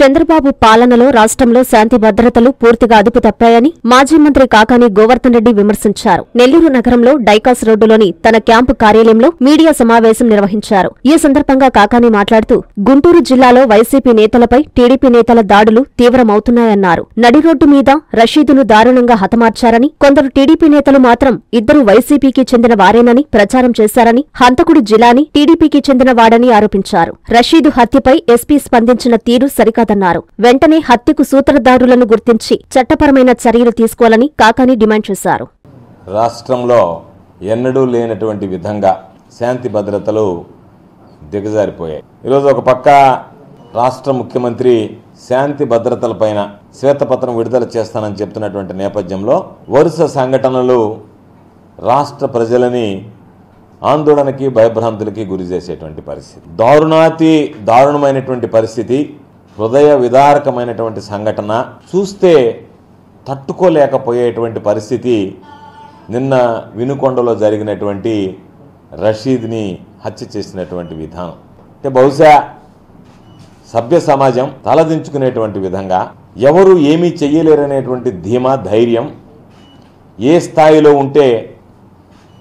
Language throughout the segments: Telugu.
చంద్రబాబు పాలనలో రాష్ట్రంలో శాంతి భద్రతలు పూర్తిగా అదుపు తప్పాయని మాజీ మంత్రి కాకాని గోవర్ధన్ రెడ్డి విమర్శించారు. నెల్లూరు నగరంలో డైకాస్ రోడ్డులోని తన క్యాంపు కార్యాలయంలో మీడియా సమావేశం నిర్వహించారు. ఈ సందర్భంగా కాకాని మాట్లాడుతూ గుంటూరు జిల్లాలో వైసీపీ నేతలపై టీడీపీ నేతల దాడులు తీవ్రమవుతున్నాయన్నారు. నడి రోడ్డు మీద రషీదును దారుణంగా హతమార్చారని కొందరు టీడీపీ నేతలు మాత్రం ఇద్దరు వైసీపీకి చెందిన వారేనని ప్రచారం చేశారని హంతకుడు జిలాని టీడీపీకి చెందిన వాడని ఆరోపించారు. రషీదు హత్యపై ఎస్పీ స్పందించిన తీరు సరికాదు సరికాదన్నారు వెంటనే హత్యకు సూత్రధారులను గుర్తించి చట్టపరమైన చర్యలు తీసుకోవాలని కాకాని డిమాండ్ చేశారు. రాష్ట్రంలో ఎన్నడూ లేనటువంటి విధంగా శాంతి భద్రతలు దిగజారిపోయాయి. ఈరోజు ఒక పక్క రాష్ట్ర ముఖ్యమంత్రి శాంతి భద్రతలపైన శ్వేతపత్రం విడుదల చేస్తానని చెప్తున్నటువంటి నేపథ్యంలో వరుస సంఘటనలు రాష్ట్ర ప్రజలని ఆందోళనకి భయభ్రాంతులకి గురి చేసేటువంటి పరిస్థితి. దారుణాతి దారుణమైనటువంటి పరిస్థితి. హృదయ విదారకమైనటువంటి సంఘటన చూస్తే తట్టుకోలేకపోయేటువంటి పరిస్థితి నిన్న వినుకొండలో జరిగినటువంటి రషీద్ని హత్య చేసినటువంటి విధానం. అంటే బహుశా సభ్య సమాజం తలదించుకునేటువంటి విధంగా ఎవరు ఏమీ చెయ్యలేరనేటువంటి ధీమా ధైర్యం ఏ స్థాయిలో ఉంటే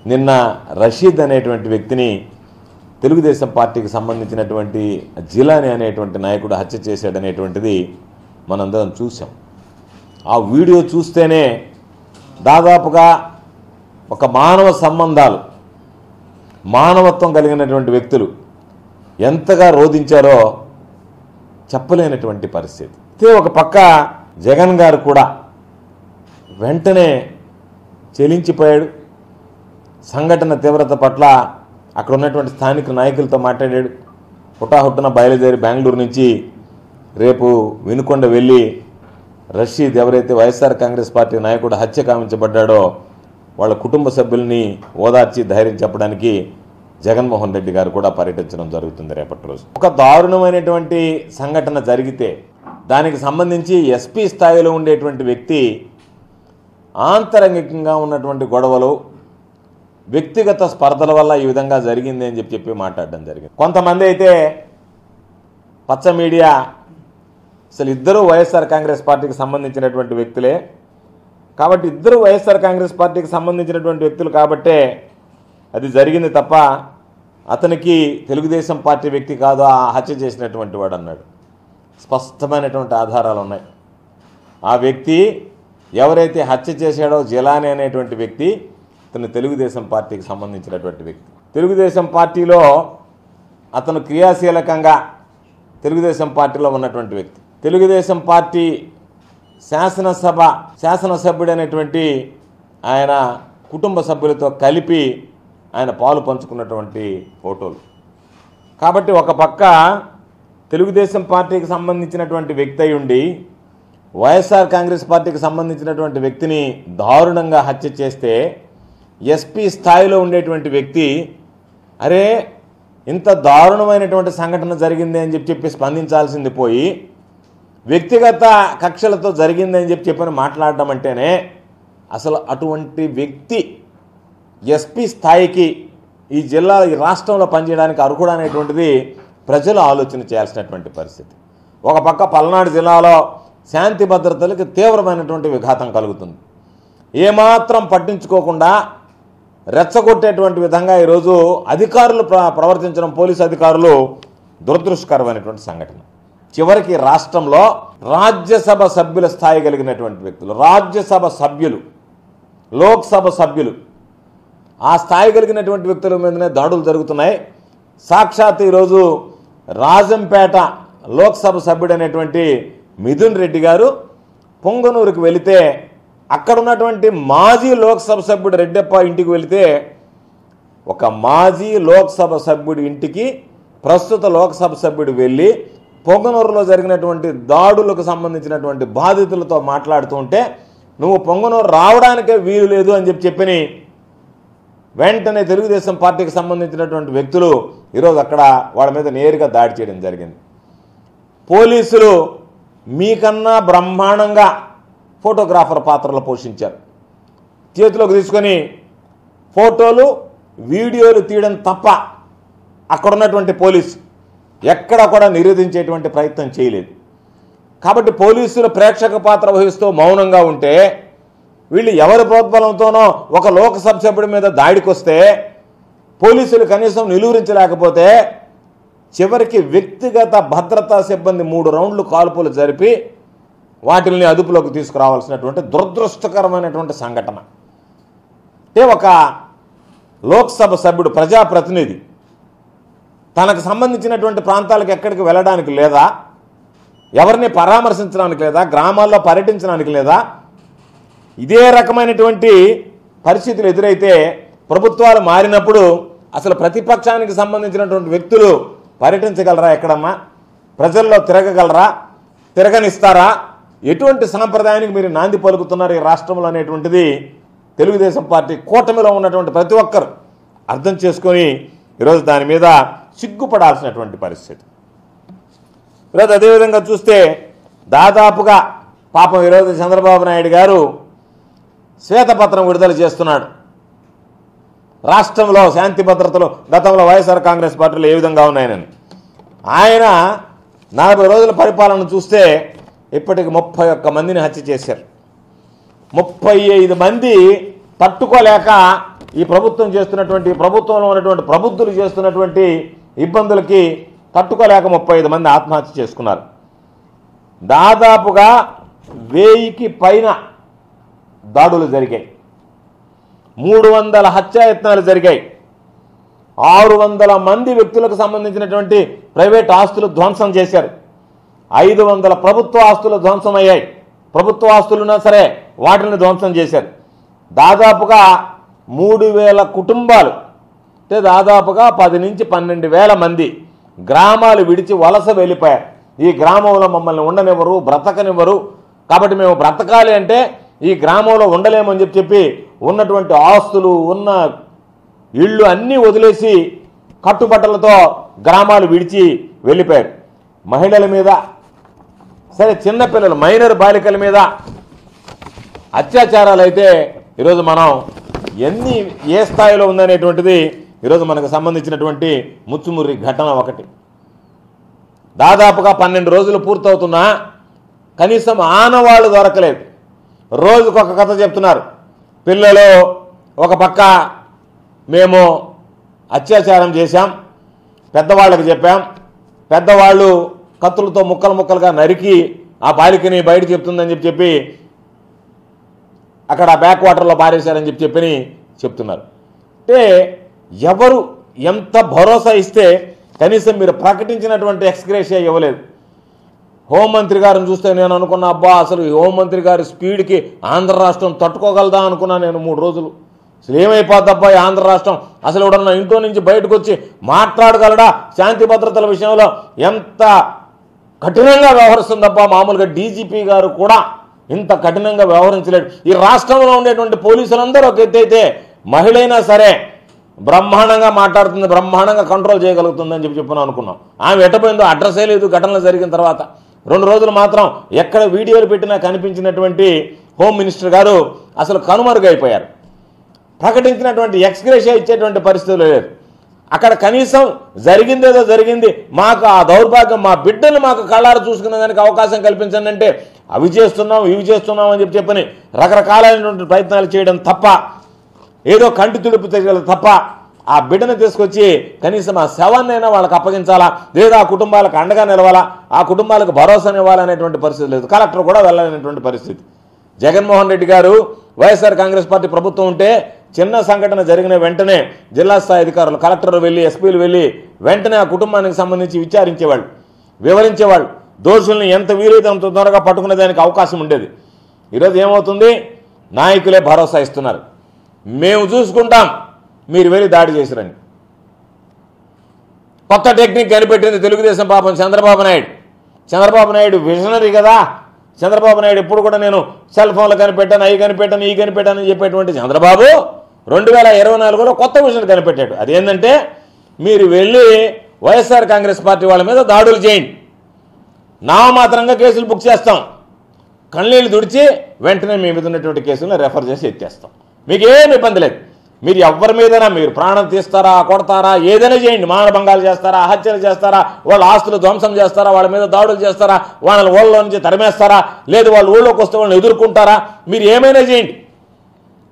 నిన్న రషీద్ అనేటువంటి వ్యక్తిని తెలుగుదేశం పార్టీకి సంబంధించినటువంటి జిలాని అనేటువంటి నాయకుడు హత్య చేశాడనేటువంటిది మనందరం చూసాం ఆ వీడియో చూస్తేనే దాదాపుగా ఒక మానవ సంబంధాలు మానవత్వం కలిగినటువంటి వ్యక్తులు ఎంతగా రోధించారో చెప్పలేనటువంటి పరిస్థితి. అయితే ఒక పక్క జగన్ గారు కూడా వెంటనే చెలించిపోయాడు. సంఘటన తీవ్రత పట్ల అక్కడ ఉన్నటువంటి స్థానిక నాయకులతో మాట్లాడాడు. హుటాహుట్టున బయలుదేరి బెంగళూరు నుంచి రేపు వినుకొండ వెళ్ళి రషీద్ ఎవరైతే వైఎస్ఆర్ కాంగ్రెస్ పార్టీ నాయకుడు హత్య కామించబడ్డాడో వాళ్ళ కుటుంబ సభ్యుల్ని ఓదార్చి ధైర్యం చెప్పడానికి జగన్మోహన్ రెడ్డి గారు కూడా పర్యటించడం జరుగుతుంది రేపటి రోజు. ఒక దారుణమైనటువంటి సంఘటన జరిగితే దానికి సంబంధించి ఎస్పీ స్థాయిలో ఉండేటువంటి వ్యక్తి ఆంతరంగికంగా ఉన్నటువంటి గొడవలు వ్యక్తిగత స్పర్ధల వల్ల ఈ విధంగా జరిగింది అని చెప్పి చెప్పి మాట్లాడడం జరిగింది. కొంతమంది అయితే పచ్చ మీడియా అసలు ఇద్దరు వైఎస్ఆర్ కాంగ్రెస్ పార్టీకి సంబంధించినటువంటి వ్యక్తులే. కాబట్టి ఇద్దరు వైఎస్ఆర్ కాంగ్రెస్ పార్టీకి సంబంధించినటువంటి వ్యక్తులు కాబట్టే అది జరిగింది తప్ప అతనికి తెలుగుదేశం పార్టీ వ్యక్తి కాదు ఆ హత్య చేసినటువంటి వాడు అన్నాడు. స్పష్టమైనటువంటి ఆధారాలు ఉన్నాయి. ఆ వ్యక్తి ఎవరైతే హత్య చేశాడో జిలాని అనేటువంటి వ్యక్తి అతను తెలుగుదేశం పార్టీకి సంబంధించినటువంటి వ్యక్తి. తెలుగుదేశం పార్టీలో అతను క్రియాశీలకంగా తెలుగుదేశం పార్టీలో ఉన్నటువంటి వ్యక్తి. తెలుగుదేశం పార్టీ శాసనసభ శాసనసభ్యుడైనటువంటి ఆయన కుటుంబ సభ్యులతో కలిపి ఆయన పాలు పంచుకున్నటువంటి ఫోటోలు. కాబట్టి ఒక పక్క తెలుగుదేశం పార్టీకి సంబంధించినటువంటి వ్యక్తి అయి ఉండి వైఎస్ఆర్ కాంగ్రెస్ పార్టీకి సంబంధించినటువంటి వ్యక్తిని దారుణంగా హత్య చేస్తే ఎస్పీ స్థాయిలో ఉండేటువంటి వ్యక్తి అరే ఇంత దారుణమైనటువంటి సంఘటన జరిగింది అని చెప్పి చెప్పి స్పందించాల్సింది పోయి వ్యక్తిగత కక్షలతో జరిగింది అని చెప్పి చెప్పని మాట్లాడడం అంటేనే అసలు అటువంటి వ్యక్తి ఎస్పీ స్థాయికి ఈ జిల్లా ఈ రాష్ట్రంలో పనిచేయడానికి అర్హుడు అనేటువంటిది ప్రజలు ఆలోచన చేయాల్సినటువంటి పరిస్థితి. ఒక పక్క పల్నాడు జిల్లాలో శాంతి భద్రతలకు తీవ్రమైనటువంటి విఘాతం కలుగుతుంది. ఏమాత్రం పట్టించుకోకుండా రెచ్చగొట్టేటువంటి విధంగా ఈరోజు అధికారులు ప్ర ప్రవర్తించడం పోలీసు అధికారులు దురదృష్టకరమైనటువంటి సంఘటన. చివరికి రాష్ట్రంలో రాజ్యసభ సభ్యుల స్థాయి కలిగినటువంటి వ్యక్తులు రాజ్యసభ సభ్యులు లోక్సభ సభ్యులు ఆ స్థాయి కలిగినటువంటి వ్యక్తుల మీదనే దాడులు జరుగుతున్నాయి. సాక్షాత్ ఈరోజు రాజంపేట లోక్సభ సభ్యుడైనటువంటి మిథున్ రెడ్డి గారు పొంగనూరుకు వెళితే అక్కడ ఉన్నటువంటి మాజీ లోక్సభ సభ్యుడు రెడ్డప్ప ఇంటికి వెళితే ఒక మాజీ లోక్సభ సభ్యుడి ఇంటికి ప్రస్తుత లోక్సభ సభ్యుడు వెళ్ళి పొంగనూరులో జరిగినటువంటి దాడులకు సంబంధించినటువంటి బాధితులతో మాట్లాడుతూ ఉంటే నువ్వు పొంగనూరు రావడానికే వీలు లేదు అని చెప్పి చెప్పని వెంటనే తెలుగుదేశం పార్టీకి సంబంధించినటువంటి వ్యక్తులు ఈరోజు అక్కడ వాళ్ళ మీద నేరుగా దాడి చేయడం జరిగింది. పోలీసులు మీకన్నా బ్రహ్మాండంగా ఫోటోగ్రాఫర్ పాత్రలు పోషించారు. చేతిలోకి తీసుకొని ఫోటోలు వీడియోలు తీయడం తప్ప అక్కడ ఉన్నటువంటి పోలీసు ఎక్కడ కూడా నిరోధించేటువంటి ప్రయత్నం చేయలేదు. కాబట్టి పోలీసులు ప్రేక్షక పాత్ర వహిస్తూ మౌనంగా ఉంటే వీళ్ళు ఎవరి ప్రోద్బలంతోనో ఒక లోకసభ సభ్యుడి మీద దాడికి వస్తే పోలీసులు కనీసం నిలువరించలేకపోతే చివరికి వ్యక్తిగత భద్రతా సిబ్బంది మూడు రౌండ్లు కాల్పులు జరిపి వాటిల్ని అదుపులోకి తీసుకురావాల్సినటువంటి దురదృష్టకరమైనటువంటి సంఘటన. అంటే ఒక లోక్సభ సభ్యుడు ప్రజాప్రతినిధి తనకు సంబంధించినటువంటి ప్రాంతాలకు ఎక్కడికి వెళ్ళడానికి లేదా ఎవరిని పరామర్శించడానికి లేదా గ్రామాల్లో పర్యటించడానికి లేదా ఇదే రకమైనటువంటి పరిస్థితులు ఎదురైతే ప్రభుత్వాలు మారినప్పుడు అసలు ప్రతిపక్షానికి సంబంధించినటువంటి వ్యక్తులు పర్యటించగలరా ఎక్కడన్నా ప్రజల్లో తిరగగలరా? తిరగనిస్తారా? ఎటువంటి సాంప్రదాయానికి మీరు నాంది పలుకుతున్నారు ఈ రాష్ట్రంలో అనేటువంటిది? తెలుగుదేశం పార్టీ కూటమిలో ఉన్నటువంటి ప్రతి ఒక్కరు అర్థం చేసుకొని ఈరోజు దాని మీద సిగ్గుపడాల్సినటువంటి పరిస్థితి. ఈరోజు అదేవిధంగా చూస్తే దాదాపుగా పాపం ఈరోజు చంద్రబాబు నాయుడు గారు శ్వేతపత్రం విడుదల చేస్తున్నాడు. రాష్ట్రంలో శాంతి భద్రతలు గతంలో వైఎస్ఆర్ కాంగ్రెస్ పార్టీలు ఏ విధంగా ఉన్నాయనని. ఆయన నలభై రోజుల పరిపాలన చూస్తే ఇప్పటికి ముప్పై ఒక్క మందిని హత్య చేశారు. ముప్పై ఐదు మంది తట్టుకోలేక ఈ ప్రభుత్వం చేస్తున్నటువంటి ప్రభుత్వంలో ఉన్నటువంటి ప్రబుద్ధులు చేస్తున్నటువంటి ఇబ్బందులకి తట్టుకోలేక ముప్పై ఐదు మంది ఆత్మహత్య చేసుకున్నారు. దాదాపుగా వెయ్యికి పైన దాడులు జరిగాయి. మూడు వందల హత్యాయత్నాలు జరిగాయి. ఆరు వందల మంది వ్యక్తులకు సంబంధించినటువంటి ప్రైవేట్ ఆస్తులు ధ్వంసం చేశారు. ఐదు వందల ప్రభుత్వ ఆస్తులు ధ్వంసం అయ్యాయి ప్రభుత్వ ఆస్తులున్నా సరే వాటిని ధ్వంసం చేశారు. దాదాపుగా మూడు వేల కుటుంబాలు అంటే దాదాపుగా పది నుంచి పన్నెండు వేల మంది గ్రామాలు విడిచి వలస వెళ్ళిపోయారు. ఈ గ్రామంలో మమ్మల్ని ఉండనివ్వరు బ్రతకనివ్వరు. కాబట్టి మేము బ్రతకాలి అంటే ఈ గ్రామంలో ఉండలేమని చెప్పి చెప్పి ఉన్నటువంటి ఆస్తులు ఉన్న ఇళ్ళు అన్నీ వదిలేసి కట్టుబట్టలతో గ్రామాలు విడిచి వెళ్ళిపోయారు. మహిళల మీద సరే చిన్నపిల్లలు మైనర్ బాలికల మీద అత్యాచారాలు అయితే ఈరోజు మనం ఎన్ని ఏ స్థాయిలో ఉందనేటువంటిది ఈరోజు మనకు సంబంధించినటువంటి ముచ్చుముర్రి ఘటన ఒకటి. దాదాపుగా పన్నెండు రోజులు పూర్తవుతున్నా కనీసం ఆనవాళ్ళు దొరకలేదు. రోజుకొక కథ చెప్తున్నారు. పిల్లలు ఒక పక్క మేము అత్యాచారం చేశాం పెద్దవాళ్ళకి చెప్పాం పెద్దవాళ్ళు కత్తులతో ముక్కలు ముక్కలుగా నరికి ఆ బాలికని బయట చెప్తుందని చెప్పి చెప్పి అక్కడ బ్యాక్ వాటర్లో పారేశారని చెప్పి చెప్పని చెప్తున్నారు. అంటే ఎవరు ఎంత భరోసా ఇస్తే కనీసం మీరు ప్రకటించినటువంటి ఎక్స్గ్రేషియా ఇవ్వలేదు. హోంమంత్రి గారిని చూస్తే నేను అనుకున్న అబ్బా అసలు ఈ హోంమంత్రి గారి స్పీడ్కి ఆంధ్ర రాష్ట్రం తట్టుకోగలదా అనుకున్నా నేను మూడు రోజులు. అసలు ఏమైపోద్దబ్బా ఈ ఆంధ్ర రాష్ట్రం? అసలు ఎవడన్నా ఇంట్లో నుంచి బయటకు వచ్చి మాట్లాడగలడా? శాంతి భద్రతల విషయంలో ఎంత కఠినంగా వ్యవహరిస్తుందబ్బా మామూలుగా డీజీపీ గారు కూడా ఇంత కఠినంగా వ్యవహరించలేడు ఈ రాష్ట్రంలో ఉండేటువంటి పోలీసులందరూ ఒక ఎత్తైతే మహిళైనా మహిళ అయినా సరే బ్రహ్మాండంగా మాట్లాడుతుంది బ్రహ్మాండంగా కంట్రోల్ చేయగలుగుతుందని చెప్పి చెప్పిన అనుకున్నాం. ఆమె ఎట్టపోయిందో అడ్రస్సే లేదు ఘటనలు జరిగిన తర్వాత. రెండు రోజులు మాత్రం ఎక్కడ వీడియోలు పెట్టినా కనిపించినటువంటి హోమ్ మినిస్టర్ గారు అసలు కనుమరుగైపోయారు. ప్రకటించినటువంటి ఎక్స్గ్రేషియా ఇచ్చేటువంటి పరిస్థితులు లేదు. అక్కడ కనీసం జరిగిందేదో జరిగింది. మాకు ఆ దౌర్భాగ్యం మా బిడ్డలు మాకు కళ్ళారు చూసుకునే దానికి అవకాశం కల్పించండి అంటే అవి చేస్తున్నాం ఇవి చేస్తున్నాం అని చెప్పి చెప్పని రకరకాలైనటువంటి ప్రయత్నాలు చేయడం తప్ప ఏదో కంటి తుడుపు తెగల తప్ప ఆ బిడ్డను తీసుకొచ్చి కనీసం ఆ శవాన్నైనా వాళ్ళకి అప్పగించాలా? లేదా ఆ కుటుంబాలకు అండగా నిలవాలా? ఆ కుటుంబాలకు భరోసానివ్వాలనేటువంటి పరిస్థితి లేదు. కలెక్టర్ కూడా వెళ్ళాలనేటువంటి పరిస్థితి. జగన్మోహన్ రెడ్డి గారు వైఎస్ఆర్ కాంగ్రెస్ పార్టీ ప్రభుత్వం ఉంటే చిన్న సంఘటన జరిగిన వెంటనే జిల్లా స్థాయి అధికారులు కలెక్టర్లు వెళ్ళి ఎస్పీలు వెళ్ళి వెంటనే ఆ కుటుంబానికి సంబంధించి విచారించేవాళ్ళు వివరించేవాళ్ళు. దోషుల్ని ఎంత వీలైతే అంత త్వరగా పట్టుకునే దానికి అవకాశం ఉండేది. ఈరోజు ఏమవుతుంది? నాయకులే భరోసా ఇస్తున్నారు. మేము చూసుకుంటాం. మీరు వెళ్ళి దాడి చేసిరని కొత్త టెక్నిక్ కనిపెట్టింది తెలుగుదేశం పాపం చంద్రబాబు నాయుడు. చంద్రబాబు నాయుడు విజనరీ కదా. చంద్రబాబు నాయుడు ఎప్పుడు కూడా నేను సెల్ ఫోన్లు కనిపెట్టాను అవి కనిపెట్టాను ఈ కనిపెట్టాను చెప్పేటువంటి చంద్రబాబు రెండు వేల ఇరవై నాలుగులో కొత్త విషయం కనిపెట్టాడు. అదేంటంటే మీరు వెళ్ళి వైఎస్ఆర్ కాంగ్రెస్ పార్టీ వాళ్ళ మీద దాడులు చేయండి. నామమాత్రంగా కేసులు బుక్ చేస్తాం. కళ్ళనీళ్ళు తుడిచి వెంటనే మీ మీద ఉన్నటువంటి కేసులను రెఫర్ చేసి ఎత్తేస్తాం. మీకు ఏమి ఇబ్బంది లేదు. మీరు ఎవరి మీదైనా మీరు ప్రాణం తీస్తారా కొడతారా ఏదైనా చేయండి. మానభంగాలు చేస్తారా హత్యలు చేస్తారా వాళ్ళ ఆస్తులు ధ్వంసం చేస్తారా వాళ్ళ మీద దాడులు చేస్తారా వాళ్ళని ఊళ్ళో నుంచి తరిమేస్తారా లేదు వాళ్ళు ఊళ్ళోకి వస్తే వాళ్ళని ఎదుర్కొంటారా మీరు ఏమైనా చేయండి.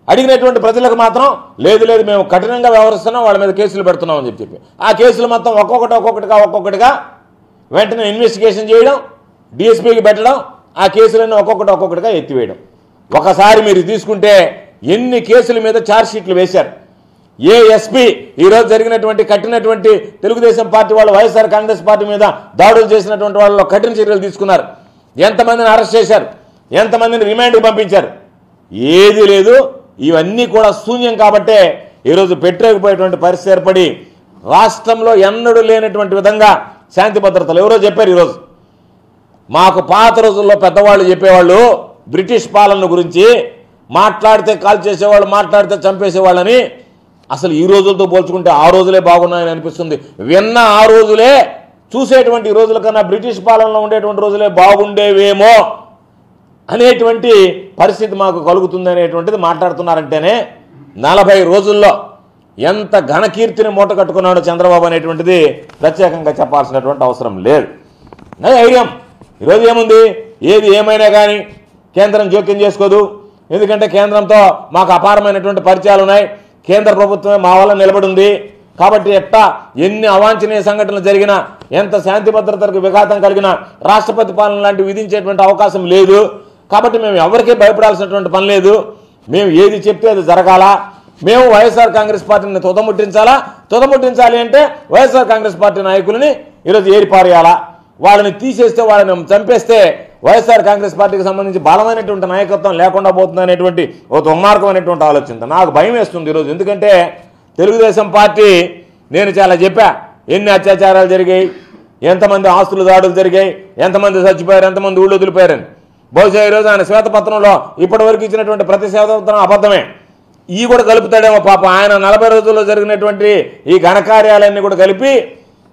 అడిగినటువంటి ప్రజలకు మాత్రం లేదు లేదు మేము కఠినంగా వ్యవహరిస్తున్నాం వాళ్ళ మీద కేసులు పెడుతున్నాం అని చెప్పి చెప్పి. ఆ కేసులు మొత్తం ఒక్కొక్కటి ఒక్కొక్కటిగా ఒక్కొక్కటిగా వెంటనే ఇన్వెస్టిగేషన్ చేయడం డిఎస్పీకి పెట్టడం ఆ కేసులన్నీ ఒక్కొక్కటి ఒక్కొక్కటిగా ఎత్తివేయడం. ఒకసారి మీరు తీసుకుంటే ఎన్ని కేసుల మీద ఛార్జ్షీట్లు వేశారు? ఏ ఎస్పీ ఈరోజు జరిగినటువంటి కఠినటువంటి తెలుగుదేశం పార్టీ వాళ్ళు వైఎస్ఆర్ కాంగ్రెస్ పార్టీ మీద దాడులు చేసినటువంటి వాళ్ళలో కఠిన చర్యలు తీసుకున్నారు. ఎంతమందిని అరెస్ట్ చేశారు? ఎంతమందిని రిమాండ్కి పంపించారు? ఏది లేదు. ఇవన్నీ కూడా శూన్యం కాబట్టే ఈరోజు పెట్టలేకపోయేటువంటి పరిస్థితి ఏర్పడి రాష్ట్రంలో ఎన్నడూ లేనటువంటి విధంగా శాంతి భద్రతలు ఎవరో చెప్పారు ఈరోజు. మాకు పాత రోజుల్లో పెద్దవాళ్ళు చెప్పేవాళ్ళు బ్రిటిష్ పాలన గురించి మాట్లాడితే కాల్ చేసేవాళ్ళు మాట్లాడితే చంపేసేవాళ్ళని అసలు ఈ రోజులతో పోల్చుకుంటే ఆ రోజులే బాగున్నాయని అనిపిస్తుంది. విన్న ఆ రోజులే చూసేటువంటి రోజుల కన్నా బ్రిటిష్ పాలనలో ఉండేటువంటి రోజులే బాగుండేవేమో అనేటువంటి పరిస్థితి మాకు కలుగుతుంది అనేటువంటిది మాట్లాడుతున్నారంటేనే నలభై రోజుల్లో ఎంత ఘనకీర్తిని మూట కట్టుకున్నాడో చంద్రబాబు అనేటువంటిది ప్రత్యేకంగా చెప్పాల్సినటువంటి అవసరం లేదు. అది ధైర్యం. ఈరోజు ఏముంది? ఏది ఏమైనా కానీ కేంద్రం జోక్యం చేసుకోదు. ఎందుకంటే కేంద్రంతో మాకు అపారమైనటువంటి పరిచయాలు ఉన్నాయి. కేంద్ర ప్రభుత్వమే మా వల్ల నిలబడింది కాబట్టి ఎట్టా ఎన్ని అవాంఛనీయ సంఘటనలు జరిగినా ఎంత శాంతి భద్రతలకు విఘాతం కలిగినా రాష్ట్రపతి పాలన లాంటివి విధించేటువంటి అవకాశం లేదు. కాబట్టి మేము ఎవరికీ భయపడాల్సినటువంటి పని లేదు. మేము ఏది చెప్తే అది జరగాల? మేము వైఎస్ఆర్ కాంగ్రెస్ పార్టీని తుదముట్టించాలా? తుదముట్టించాలి అంటే వైఎస్ఆర్ కాంగ్రెస్ పార్టీ నాయకులని ఈరోజు ఏరిపారేయాలా? వాళ్ళని తీసేస్తే వాళ్ళని చంపేస్తే వైఎస్ఆర్ కాంగ్రెస్ పార్టీకి సంబంధించి బలమైనటువంటి నాయకత్వం లేకుండా పోతుంది అనేటువంటి ఒక దుర్మార్గమైనటువంటి ఆలోచన. నాకు భయం వేస్తుంది ఈరోజు. ఎందుకంటే తెలుగుదేశం పార్టీ నేను చాలా చెప్పా ఎన్ని అత్యాచారాలు జరిగాయి ఎంతమంది ఆస్తులు దాడులు జరిగాయి ఎంతమంది చచ్చిపోయారు ఎంతమంది ఊళ్ళు వదిలిపోయారని. బహుశా ఈరోజు ఆయన శ్వేతపత్రంలో ఇప్పటివరకు ఇచ్చినటువంటి ప్రతి శ్వేతపత్రం అబద్ధమే. ఈ కూడా కలుపుతాడేమో పాప. ఆయన నలభై రోజుల్లో జరిగినటువంటి ఈ ఘనకార్యాలన్నీ కూడా కలిపి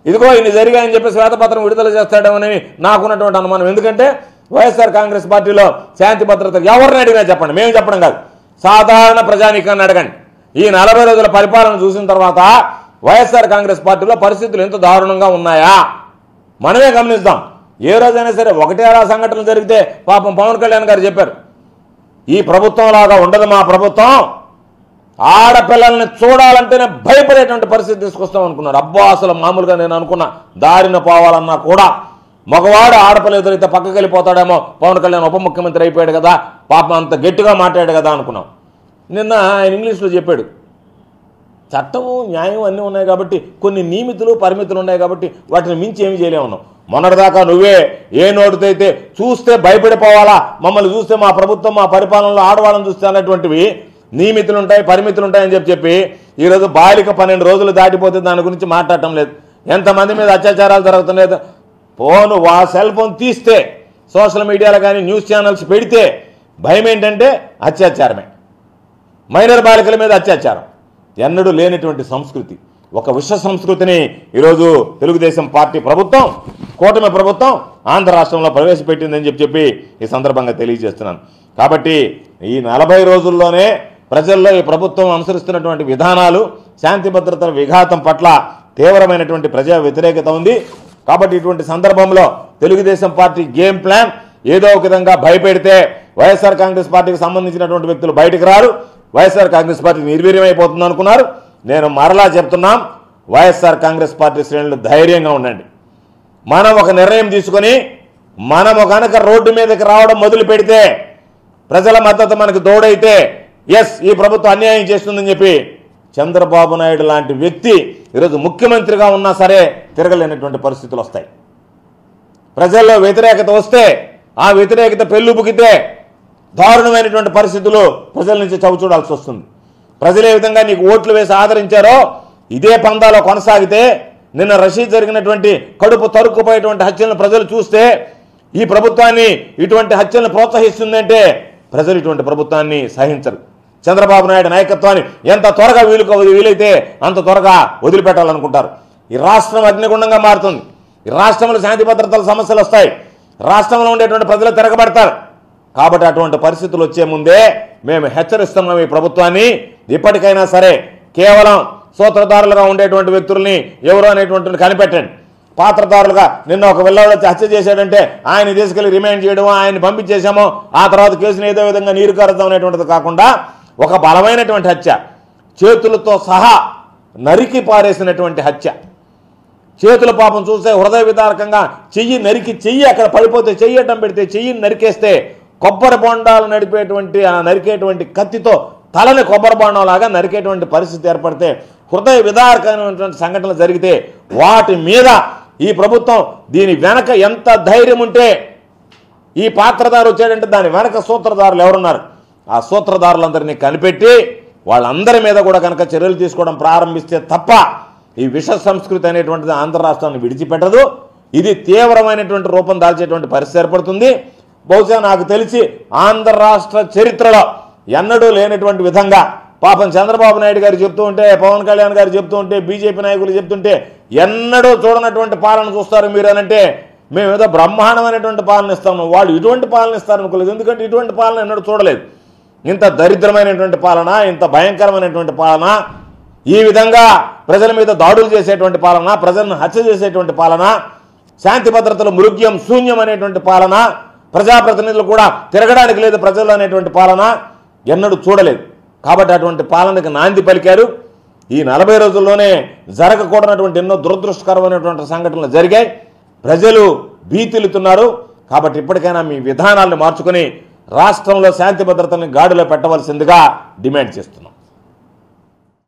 ఇదిగో ఇన్ని జరిగాయని చెప్పి శ్వేతపత్రం విడుదల చేస్తాడేమని నాకున్నటువంటి అనుమానం. ఎందుకంటే వైఎస్ఆర్ కాంగ్రెస్ పార్టీలో శాంతి భద్రత ఎవరిని అడిగినా చెప్పండి. మేము చెప్పడం కాదు. సాధారణ ప్రజానీకాన్ని అడగండి. ఈ నలభై రోజుల పరిపాలన చూసిన తర్వాత వైఎస్ఆర్ కాంగ్రెస్ పార్టీలో పరిస్థితులు ఎంత దారుణంగా ఉన్నాయా? మనమే గమనిస్తాం. ఏ రోజైనా సరే ఒకటే అలా సంఘటనలు జరిగితే పాపం పవన్ కళ్యాణ్ గారు చెప్పారు ఈ ప్రభుత్వం లాగా ఉండదు మా ప్రభుత్వం. ఆడపిల్లల్ని చూడాలంటేనే భయపడేటువంటి పరిస్థితి తీసుకొస్తాం అనుకున్నారు. అబ్బా అసలు మామూలుగా నేను అనుకున్నా దారిన పోవాలన్నా కూడా మగవాడు ఆడపిల్ల ఎదురైతే పక్కకి వెళ్ళిపోతాడేమో పవన్ కళ్యాణ్ ఉప ముఖ్యమంత్రి అయిపోయాడు కదా పాపం అంత గట్టిగా మాట్లాడాడు కదా అనుకున్నాం. నిన్న ఆయన ఇంగ్లీష్లో చెప్పాడు చట్టము న్యాయం అన్నీ ఉన్నాయి కాబట్టి కొన్ని నియమితులు పరిమితులు ఉన్నాయి కాబట్టి వాటిని మించి ఏమి చేయలేము మొన్నటిదాకా నువ్వే ఏ నోటితో అయితే చూస్తే భయపడిపోవాలా మమ్మల్ని చూస్తే మా ప్రభుత్వం మా పరిపాలనలో ఆడవాళ్ళని చూస్తే అన్నటువంటివి నియమితులు ఉంటాయి పరిమితులు ఉంటాయని చెప్పి చెప్పి ఈరోజు బాలిక పన్నెండు రోజులు దాటిపోతే దాని గురించి మాట్లాడటం లేదు. ఎంతమంది మీద అత్యాచారాలు జరుగుతున్నాయి? ఫోను వా సెల్ ఫోన్ తీస్తే సోషల్ మీడియాలో కానీ న్యూస్ ఛానల్స్ పెడితే భయం ఏంటంటే అత్యాచారమే. మైనర్ బాలికల మీద అత్యాచారం. ఎన్నడూ లేనటువంటి సంస్కృతి. ఒక విశ్వ సంస్కృతిని ఈరోజు తెలుగుదేశం పార్టీ ప్రభుత్వం కూటమి ప్రభుత్వం ఆంధ్ర రాష్ట్రంలో ప్రవేశపెట్టిందని చెప్పి చెప్పి ఈ సందర్భంగా తెలియజేస్తున్నాను. కాబట్టి ఈ నలభై రోజుల్లోనే ప్రజల్లో ఈ ప్రభుత్వం అనుసరిస్తున్నటువంటి విధానాలు శాంతి భద్రతల విఘాతం పట్ల తీవ్రమైనటువంటి ప్రజా వ్యతిరేకత ఉంది. కాబట్టి ఇటువంటి సందర్భంలో తెలుగుదేశం పార్టీ గేమ్ ప్లాన్ ఏదో ఒక విధంగా భయపెడితే వైఎస్ఆర్ కాంగ్రెస్ పార్టీకి సంబంధించినటువంటి వ్యక్తులు బయటకు రారు. వైఎస్ఆర్ కాంగ్రెస్ పార్టీ నిర్వీర్యమైపోతుంది అనుకున్నారు. నేను మరలా చెప్తున్నాం వైఎస్ఆర్ కాంగ్రెస్ పార్టీ శ్రేణులు ధైర్యంగా ఉండండి. మనం ఒక నిర్ణయం తీసుకొని మనం కనుక రోడ్డు మీదకి రావడం మొదలు పెడితే ప్రజల మద్దతు మనకు తోడైతే ఎస్ ఈ ప్రభుత్వం అన్యాయం చేస్తుందని చెప్పి చంద్రబాబు నాయుడు లాంటి వ్యక్తి ఈరోజు ముఖ్యమంత్రిగా ఉన్నా సరే తిరగలేనటువంటి పరిస్థితులు వస్తాయి. ప్రజల్లో వ్యతిరేకత వస్తే ఆ వ్యతిరేకత పెళ్ళుబుకితే దారుణమైనటువంటి పరిస్థితులు ప్రజల నుంచి చవిచూడాల్సి వస్తుంది. ప్రజలు ఏ విధంగా నీకు ఓట్లు వేసి ఆదరించారో ఇదే పందాలో కొనసాగితే నిన్న రషీద్ జరిగినటువంటి కడుపు తరుక్కుపోయేటువంటి హత్యలను ప్రజలు చూస్తే ఈ ప్రభుత్వాన్ని ఇటువంటి హత్యలను ప్రోత్సహిస్తుందంటే ప్రజలు ఇటువంటి ప్రభుత్వాన్ని సహించరు. చంద్రబాబు నాయుడు నాయకత్వాన్ని ఎంత త్వరగా వీలు వీలైతే అంత త్వరగా వదిలిపెట్టాలనుకుంటారు. ఈ రాష్ట్రం అగ్నిగుండంగా మారుతుంది. ఈ రాష్ట్రంలో శాంతి భద్రతల సమస్యలు వస్తాయి. రాష్ట్రంలో ఉండేటువంటి ప్రజలు తిరగబడతారు. కాబట్టి అటువంటి పరిస్థితులు వచ్చే ముందే మేము హెచ్చరిస్తున్నాం ఈ ప్రభుత్వాన్ని. ఇప్పటికైనా సరే కేవలం సూత్రధారులుగా ఉండేటువంటి వ్యక్తుల్ని ఎవరు అనేటువంటి కనిపెట్టండి. పాత్రదారులుగా నిన్న ఒక పిల్లవాడు వచ్చి హత్య చేశాడంటే ఆయన తీసుకెళ్ళి రిమైండ్ చేయడం ఆయన పంపించేశామో ఆ తర్వాత కేసుని ఏదో విధంగా నీరు కారదాం అనేటువంటిది కాకుండా ఒక బలమైనటువంటి హత్య చేతులతో సహా నరికి పారేసినటువంటి హత్య. చేతుల పాపం చూస్తే హృదయ విదారకంగా చెయ్యి నరికి చెయ్యి అక్కడ పడిపోతే చెయ్యి అడ్డం పెడితే చెయ్యిని నరికేస్తే కొబ్బరి బొండాలు నడిపేటువంటి నరికేటువంటి కత్తితో తలని కొబ్బరి బొండం లాగా నరికేటువంటి పరిస్థితి ఏర్పడితే హృదయ విదారకమైనటువంటి సంఘటనలు జరిగితే వాటి మీద ఈ ప్రభుత్వం దీని వెనక ఎంత ధైర్యం ఉంటే ఈ పాత్రదారు వచ్చాడంటే దాని వెనక సూత్రధారులు ఎవరున్నారు? ఆ సూత్రధారులందరినీ కనిపెట్టి వాళ్ళందరి మీద కూడా కనుక చర్యలు తీసుకోవడం ప్రారంభిస్తే తప్ప ఈ విష సంస్కృతి అనేటువంటిది ఆంధ్ర రాష్ట్రాన్ని విడిచిపెట్టదు. ఇది తీవ్రమైనటువంటి రూపం దాల్చేటువంటి పరిస్థితి ఏర్పడుతుంది. బహుశా నాకు తెలిసి ఆంధ్ర రాష్ట్ర చరిత్రలో ఎన్నడూ లేనటువంటి విధంగా పాపం చంద్రబాబు నాయుడు గారు చెప్తూ ఉంటే పవన్ కళ్యాణ్ గారు చెప్తూ ఉంటే బీజేపీ నాయకులు చెప్తుంటే ఎన్నడూ చూడనటువంటి పాలన చూస్తారు మీరు అనంటే మేము ఏదో బ్రహ్మాండమైనటువంటి పాలన ఇస్తాము వాళ్ళు ఇటువంటి పాలన ఇస్తారు అనుకోలేదు. ఎందుకంటే ఇటువంటి పాలన ఎన్నడూ చూడలేదు. ఇంత దరిద్రమైనటువంటి పాలన ఇంత భయంకరమైనటువంటి పాలన ఈ విధంగా ప్రజల మీద దాడులు చేసేటువంటి పాలన ప్రజలను హత్య చేసేటువంటి పాలన శాంతి భద్రతలు మృగ్యం శూన్యం అనేటువంటి పాలన ప్రజాప్రతినిధులు కూడా తిరగడానికి లేదు ప్రజలు అనేటువంటి పాలన ఎన్నడూ చూడలేదు. కాబట్టి అటువంటి పాలనకు నాంది పలికారు. ఈ నలభై రోజుల్లోనే జరగకూడనటువంటి ఎన్నో దురదృష్టకరమైనటువంటి సంఘటనలు జరిగాయి. ప్రజలు భీతిల్లుతున్నారు. కాబట్టి ఇప్పటికైనా మీ విధానాలను మార్చుకొని రాష్ట్రంలో శాంతి భద్రతని గాడిలో పెట్టవలసిందిగా డిమాండ్ చేస్తున్నాం.